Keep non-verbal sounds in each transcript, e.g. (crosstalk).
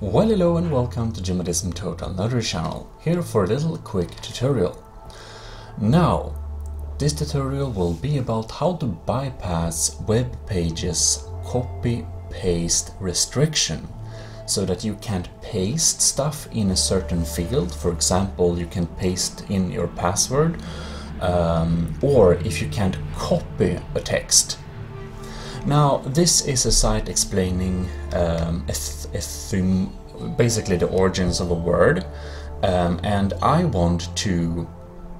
Well hello and welcome to Gmodism Total Notary channel, here for a little quick tutorial. Now, this tutorial will be about how to bypass web pages copy-paste restriction so that you can't paste stuff in a certain field. For example, you can paste in your password um, or if you can't copy a text now, this is a site explaining um, a, thing, basically the origins of a word, um, and I want to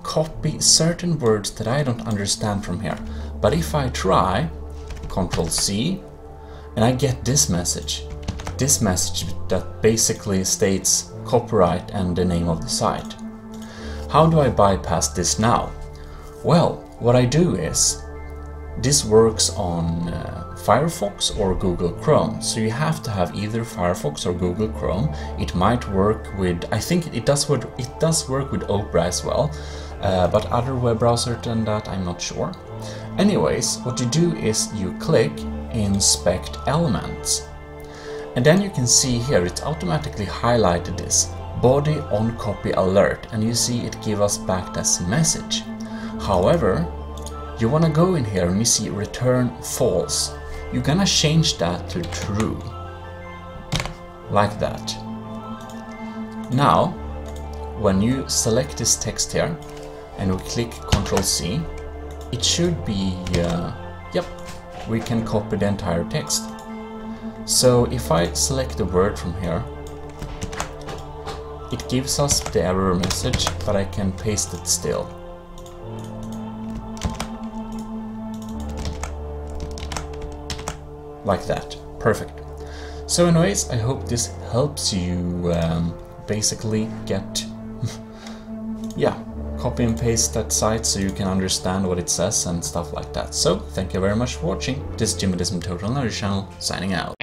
copy certain words that I don't understand from here. But if I try, Control C, and I get this message, this message that basically states copyright and the name of the site. How do I bypass this now? Well, what I do is this works on uh, Firefox or Google Chrome, so you have to have either Firefox or Google Chrome. It might work with, I think it does work, it does work with Opera as well, uh, but other web browsers than that I'm not sure. Anyways, what you do is you click Inspect Elements. And then you can see here, it's automatically highlighted this body on copy alert and you see it give us back this message. However, you wanna go in here and you see return false. You're gonna change that to true. Like that. Now, when you select this text here and we click Ctrl C, it should be, uh, yep, we can copy the entire text. So if I select the word from here, it gives us the error message, but I can paste it still. Like that. Perfect. So anyways, I hope this helps you um, basically get, (laughs) yeah, copy and paste that site so you can understand what it says and stuff like that. So, thank you very much for watching. This is Gmodism Total Notary channel, signing out.